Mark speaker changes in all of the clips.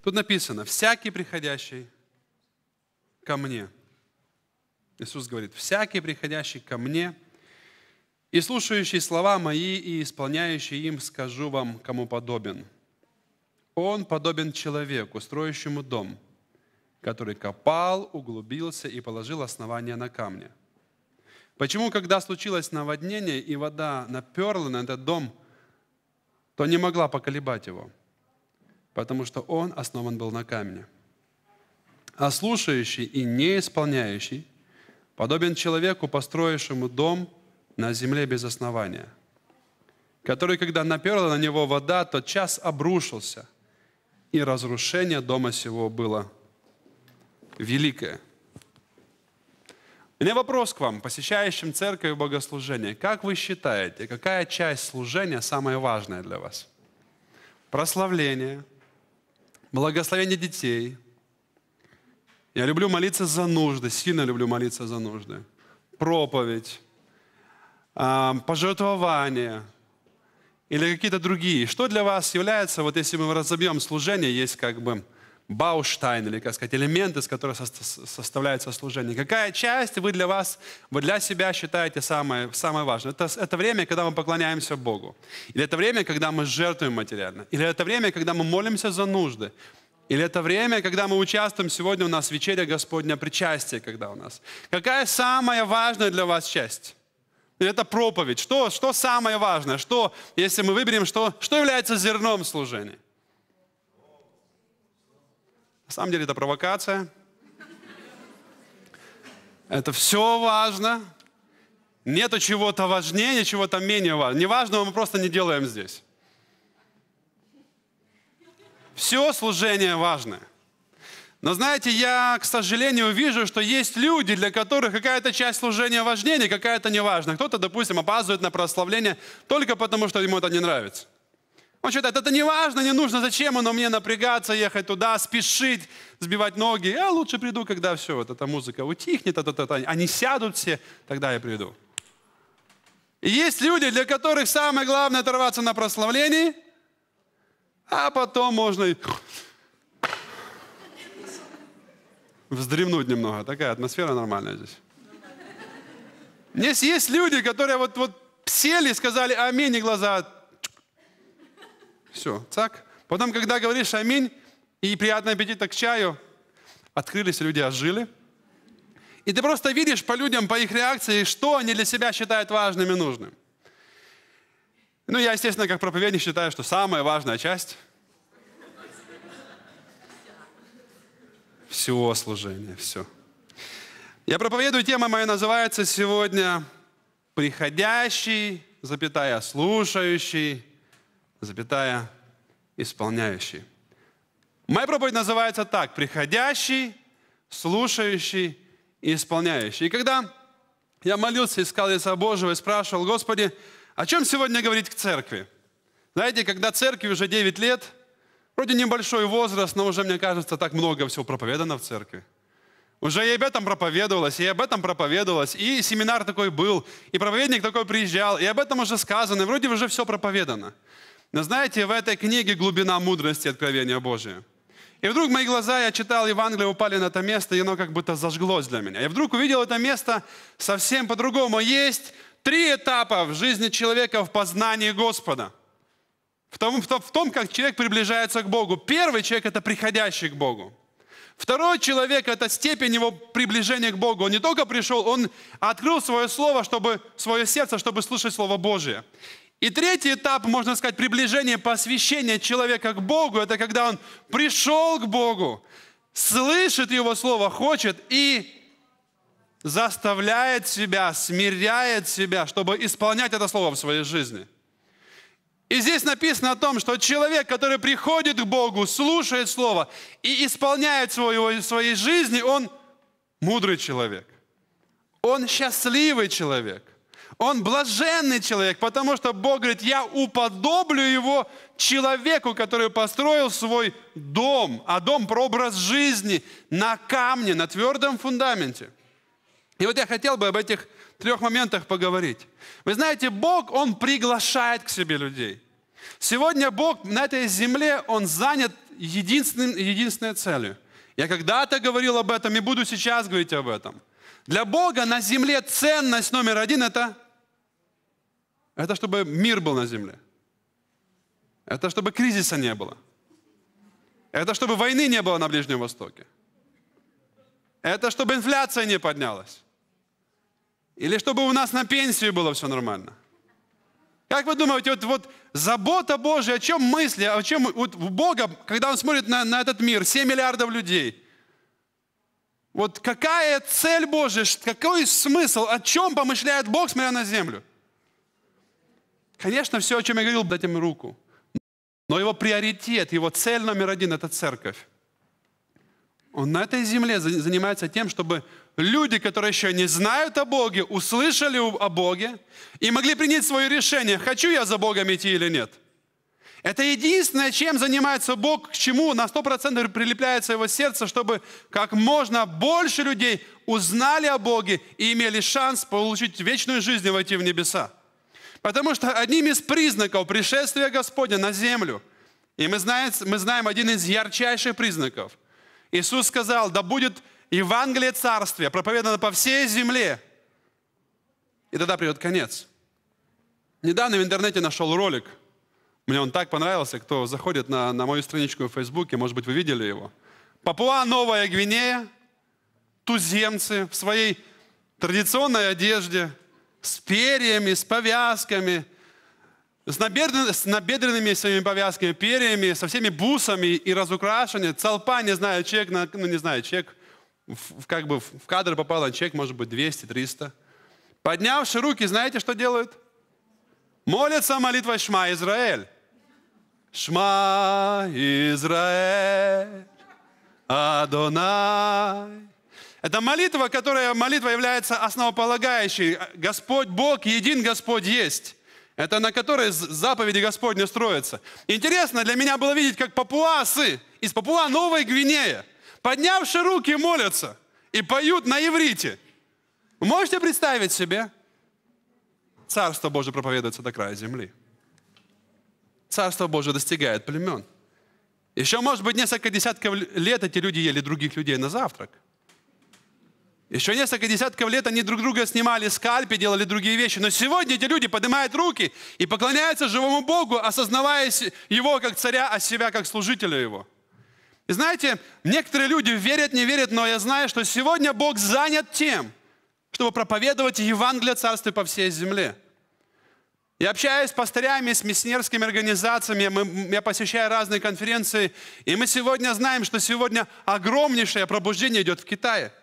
Speaker 1: Тут написано, всякий приходящий ко мне. Иисус говорит, всякий приходящий ко мне и слушающий слова мои и исполняющий им, скажу вам, кому подобен. Он подобен человеку, строящему дом, который копал, углубился и положил основание на камне. Почему, когда случилось наводнение и вода наперла на этот дом, то не могла поколебать его? Потому что он основан был на камне. А слушающий и не исполняющий подобен человеку, построившему дом на земле без основания, который, когда наперла на него вода, тот час обрушился, и разрушение дома сего было великое. У меня вопрос к вам, посещающим церковь и богослужение. Как вы считаете, какая часть служения самая важная для вас? Прославление, благословение детей. Я люблю молиться за нужды, сильно люблю молиться за нужды. Проповедь, а, пожертвования или какие-то другие. Что для вас является, вот если мы разобьем служение, есть как бы Бауштайн, или, как сказать, элементы, из которых составляется служение. Какая часть вы для вас, вы для себя считаете самое, самое важное? Это, это время, когда мы поклоняемся Богу. Или это время, когда мы жертвуем материально. Или это время, когда мы молимся за нужды. Или это время, когда мы участвуем, сегодня у нас вечеря Господня, причастие, когда у нас. Какая самая важная для вас часть? это проповедь. Что, что самое важное? Что, если мы выберем, что, что является зерном служения? На самом деле это провокация. Это все важно. Нету чего-то важнее, чего-то менее важного. Неважного мы просто не делаем здесь. Все служение важное. Но знаете, я, к сожалению, вижу, что есть люди, для которых какая-то часть служения важнее, какая-то не важна. Кто-то, допустим, опаздывает на прославление только потому, что ему это не нравится. Он считает, это не важно, не нужно, зачем оно мне напрягаться, ехать туда, спешить, сбивать ноги. Я лучше приду, когда все, вот эта музыка утихнет, это, это, это. они сядут все, тогда я приду. И есть люди, для которых самое главное оторваться на прославлении, а потом можно и вздремнуть немного. Такая атмосфера нормальная здесь. Есть, есть люди, которые вот, вот сели и сказали аминь, и глаза все, так. Потом, когда говоришь аминь, и приятный аппетит к чаю, открылись, люди ожили. И ты просто видишь по людям, по их реакции, что они для себя считают важным и нужным. Ну, я, естественно, как проповедник считаю, что самая важная часть всего служения, все. Я проповедую, тема моя называется сегодня «Приходящий, запятая, слушающий, запятая, исполняющий. Моя проповедь называется так, приходящий, слушающий и исполняющий. И когда я молился, искал лица Божьего и спрашивал, Господи, о чем сегодня говорить к церкви? Знаете, когда церкви уже 9 лет, вроде небольшой возраст, но уже, мне кажется, так много всего проповедано в церкви. Уже и об этом проповедовалось, и об этом проповедовалось, и семинар такой был, и проповедник такой приезжал, и об этом уже сказано, и вроде уже все проповедано. Но знаете, в этой книге глубина мудрости откровения Божия. И вдруг мои глаза, я читал Евангелие, упали на это место, и оно как будто зажглось для меня. Я вдруг увидел это место совсем по-другому. Есть три этапа в жизни человека в познании Господа. В том, в том, как человек приближается к Богу. Первый человек – это приходящий к Богу. Второй человек – это степень его приближения к Богу. Он не только пришел, он открыл свое слово, чтобы, свое сердце, чтобы слушать Слово Божие. И третий этап, можно сказать, приближение, посвящения человека к Богу, это когда он пришел к Богу, слышит Его Слово, хочет и заставляет себя, смиряет себя, чтобы исполнять это Слово в своей жизни. И здесь написано о том, что человек, который приходит к Богу, слушает Слово и исполняет его в своей жизни, он мудрый человек. Он счастливый человек. Он блаженный человек, потому что Бог говорит, я уподоблю его человеку, который построил свой дом, а дом про образ жизни на камне, на твердом фундаменте. И вот я хотел бы об этих трех моментах поговорить. Вы знаете, Бог, Он приглашает к себе людей. Сегодня Бог на этой земле, Он занят единственным, единственной целью. Я когда-то говорил об этом и буду сейчас говорить об этом. Для Бога на земле ценность номер один – это, это чтобы мир был на земле. Это чтобы кризиса не было. Это чтобы войны не было на Ближнем Востоке. Это чтобы инфляция не поднялась. Или чтобы у нас на пенсии было все нормально. Как вы думаете, вот, вот забота Божья, о чем мысли, о чем вот Бога, когда Он смотрит на, на этот мир, 7 миллиардов людей, вот какая цель Божья, какой смысл, о чем помышляет Бог, смотря на землю? Конечно, все, о чем я говорил, дать им руку. Но его приоритет, его цель номер один – это церковь. Он на этой земле занимается тем, чтобы люди, которые еще не знают о Боге, услышали о Боге и могли принять свое решение, хочу я за Богом идти или нет. Это единственное, чем занимается Бог, к чему на 100% прилепляется его сердце, чтобы как можно больше людей узнали о Боге и имели шанс получить вечную жизнь и войти в небеса. Потому что одним из признаков пришествия Господня на землю, и мы знаем, мы знаем один из ярчайших признаков, Иисус сказал, да будет Евангелие Царствия проповедано по всей земле, и тогда придет конец. Недавно в интернете нашел ролик, мне он так понравился, кто заходит на, на мою страничку в Фейсбуке, может быть, вы видели его. Папуа Новая Гвинея, туземцы в своей традиционной одежде, с перьями, с повязками, с, набедрен, с набедренными своими повязками, перьями, со всеми бусами и разукрашены. Толпа, не знаю, человек, на, ну не знаю, человек, в, как бы в кадр попал, человек, может быть, 200-300. Поднявши руки, знаете, что делают? Молятся молитвой Шма Израиль. Шма Израиль, Адонай. Это молитва, которая молитва является основополагающей. Господь Бог, един Господь есть. Это на которой заповеди Господня строятся. Интересно для меня было видеть, как папуасы из Папуа Новой Гвинея, поднявши руки, молятся и поют на иврите. Можете представить себе? Царство Божие проповедуется до края земли. Царство Божие достигает племен. Еще, может быть, несколько десятков лет эти люди ели других людей на завтрак. Еще несколько десятков лет они друг друга снимали скальпи, делали другие вещи. Но сегодня эти люди поднимают руки и поклоняются живому Богу, осознавая Его как царя, а себя как служителя Его. И знаете, некоторые люди верят, не верят, но я знаю, что сегодня Бог занят тем, чтобы проповедовать Евангелие Царства по всей земле. Я общаюсь с пастырями, с миссионерскими организациями, я посещаю разные конференции, и мы сегодня знаем, что сегодня огромнейшее пробуждение идет в Китае –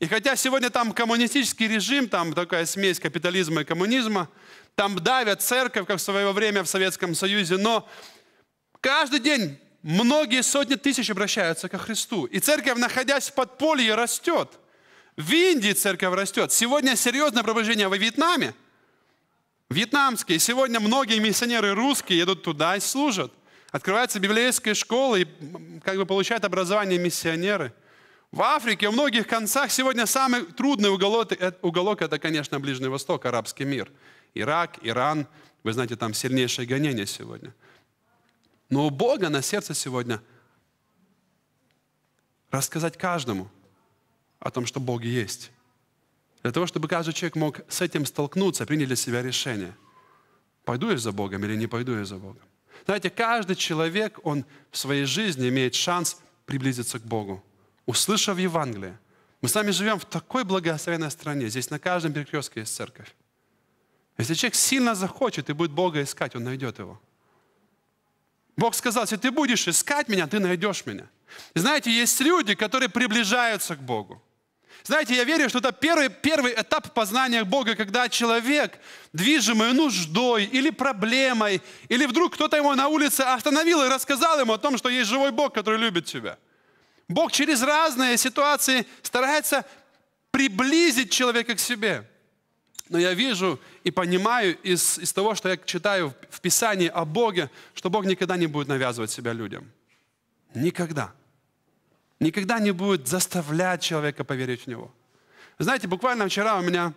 Speaker 1: и хотя сегодня там коммунистический режим, там такая смесь капитализма и коммунизма, там давят церковь, как в свое время в Советском Союзе, но каждый день многие сотни тысяч обращаются ко Христу. И церковь, находясь в подполье, растет. В Индии церковь растет. Сегодня серьезное пробуждение во Вьетнаме. Вьетнамские. Сегодня многие миссионеры русские едут туда и служат. Открываются библейские школы и как бы получают образование миссионеры – в Африке, в многих концах сегодня самый трудный уголок, э, уголок это, конечно, Ближний Восток, арабский мир. Ирак, Иран, вы знаете, там сильнейшее гонение сегодня. Но у Бога на сердце сегодня рассказать каждому о том, что Бог есть. Для того, чтобы каждый человек мог с этим столкнуться, принять для себя решение. Пойду я за Богом или не пойду я за Богом. Знаете, каждый человек, он в своей жизни имеет шанс приблизиться к Богу услышав Евангелие, мы с вами живем в такой благословенной стране. Здесь на каждом перекрестке есть церковь. Если человек сильно захочет и будет Бога искать, он найдет его. Бог сказал, если ты будешь искать меня, ты найдешь меня. И знаете, есть люди, которые приближаются к Богу. Знаете, я верю, что это первый, первый этап познания Бога, когда человек, движимый нуждой или проблемой, или вдруг кто-то его на улице остановил и рассказал ему о том, что есть живой Бог, который любит тебя – Бог через разные ситуации старается приблизить человека к себе. Но я вижу и понимаю из, из того, что я читаю в Писании о Боге, что Бог никогда не будет навязывать себя людям. Никогда. Никогда не будет заставлять человека поверить в Него. Знаете, буквально вчера у меня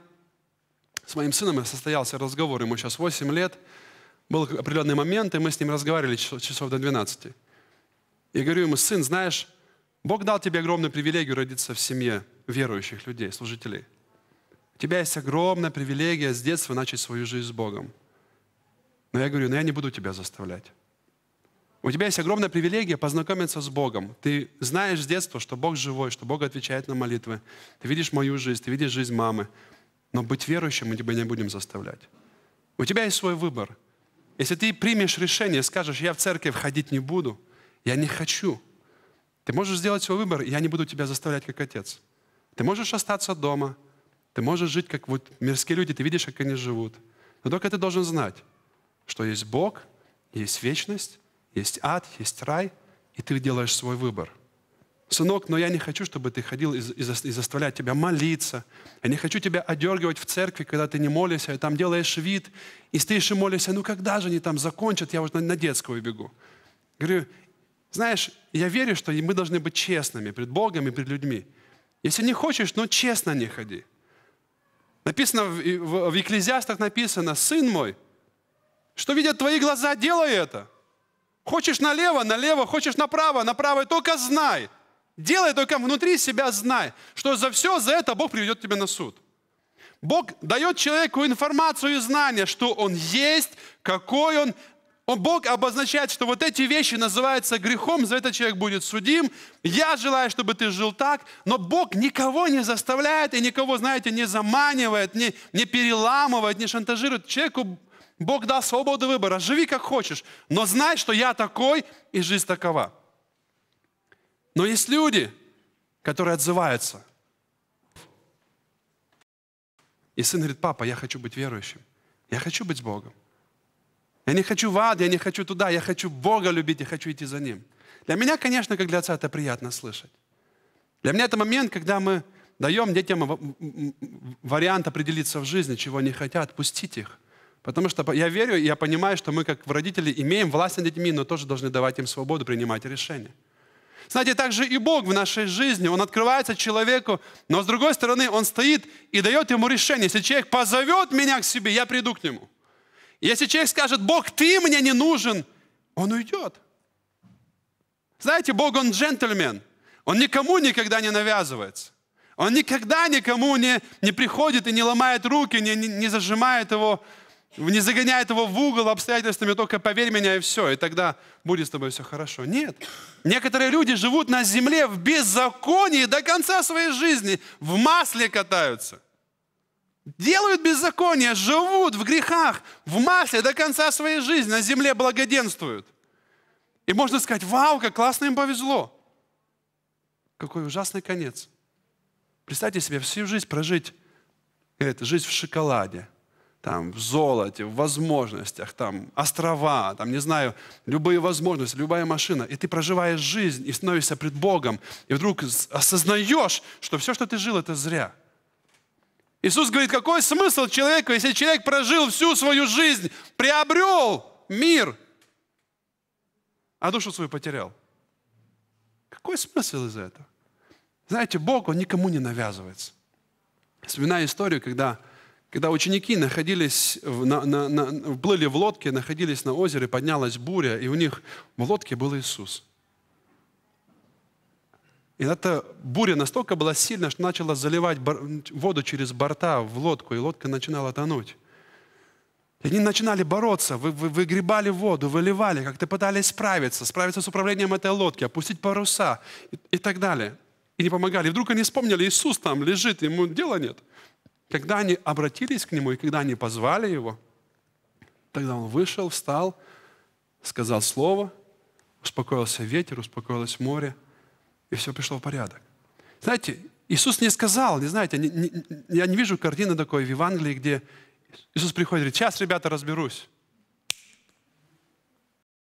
Speaker 1: с моим сыном состоялся разговор, ему сейчас 8 лет. был определенный момент, и мы с ним разговаривали часов до 12. Я говорю ему, сын, знаешь, Бог дал тебе огромную привилегию родиться в семье верующих людей, служителей. У тебя есть огромная привилегия с детства начать свою жизнь с Богом. Но я говорю, но я не буду тебя заставлять. У тебя есть огромная привилегия познакомиться с Богом. Ты знаешь с детства, что Бог живой, что Бог отвечает на молитвы. Ты видишь мою жизнь, ты видишь жизнь мамы. Но быть верующим мы тебя не будем заставлять. У тебя есть свой выбор. Если ты примешь решение, скажешь, я в церковь ходить не буду, я не хочу, ты можешь сделать свой выбор, я не буду тебя заставлять как отец. Ты можешь остаться дома, ты можешь жить как вот мирские люди, ты видишь, как они живут. Но только ты должен знать, что есть Бог, есть вечность, есть ад, есть рай, и ты делаешь свой выбор. Сынок, но я не хочу, чтобы ты ходил и, и, и заставлять тебя молиться. Я не хочу тебя одергивать в церкви, когда ты не молишься, и там делаешь вид, и стоишь и молишься, ну когда же они там закончат, я уже на, на детскую бегу. Говорю, знаешь, я верю, что мы должны быть честными пред Богом и пред людьми. Если не хочешь, ну честно не ходи. Написано в, в, в Екклезиастах написано, сын мой, что видят твои глаза, делай это. Хочешь налево, налево, хочешь направо, направо, только знай. Делай только внутри себя, знай, что за все за это Бог приведет тебя на суд. Бог дает человеку информацию и знания, что он есть, какой он. Он. Бог обозначает, что вот эти вещи называются грехом, за это человек будет судим. Я желаю, чтобы ты жил так, но Бог никого не заставляет и никого, знаете, не заманивает, не, не переламывает, не шантажирует. Человеку Бог дал свободу выбора. Живи как хочешь, но знай, что я такой, и жизнь такова. Но есть люди, которые отзываются. И сын говорит, папа, я хочу быть верующим. Я хочу быть с Богом. Я не хочу в ад, я не хочу туда, я хочу Бога любить, я хочу идти за Ним. Для меня, конечно, как для отца, это приятно слышать. Для меня это момент, когда мы даем детям вариант определиться в жизни, чего они хотят, пустить их. Потому что я верю, я понимаю, что мы как родители имеем власть над детьми, но тоже должны давать им свободу принимать решения. Знаете, также и Бог в нашей жизни, Он открывается человеку, но с другой стороны, Он стоит и дает ему решение. Если человек позовет меня к себе, я приду к нему. Если человек скажет, Бог, ты мне не нужен, он уйдет. Знаете, Бог, Он джентльмен. Он никому никогда не навязывается. Он никогда никому не, не приходит и не ломает руки, не, не, не зажимает его не загоняет его в угол обстоятельствами, только поверь меня и все, и тогда будет с тобой все хорошо. Нет. Некоторые люди живут на земле в беззаконии до конца своей жизни, в масле катаются. Делают беззаконие, живут в грехах, в масле до конца своей жизни, на земле благоденствуют. И можно сказать, вау, как классно им повезло. Какой ужасный конец. Представьте себе всю жизнь прожить, это, жизнь в шоколаде, там, в золоте, в возможностях, там, острова, там, не знаю, любые возможности, любая машина, и ты проживаешь жизнь и становишься пред Богом, и вдруг осознаешь, что все, что ты жил, это зря. Иисус говорит, какой смысл человеку, если человек прожил всю свою жизнь, приобрел мир, а душу свою потерял? Какой смысл из этого? Знаете, Бог, Он никому не навязывается. Вспоминаю историю, когда когда ученики находились, на, на, на, плыли в лодке, находились на озере, поднялась буря, и у них в лодке был Иисус. И эта буря настолько была сильна, что начала заливать воду через борта в лодку, и лодка начинала тонуть. И они начинали бороться, вы, вы, выгребали воду, выливали, как-то пытались справиться, справиться с управлением этой лодки, опустить паруса и, и так далее. И не помогали. И вдруг они вспомнили, Иисус там лежит, ему дела нет. Когда они обратились к Нему и когда они позвали Его, тогда Он вышел, встал, сказал слово, успокоился ветер, успокоилось море, и все пришло в порядок. Знаете, Иисус не сказал, не знаете, не, не, я не вижу картины такой в Евангелии, где Иисус приходит и говорит, сейчас, ребята, разберусь.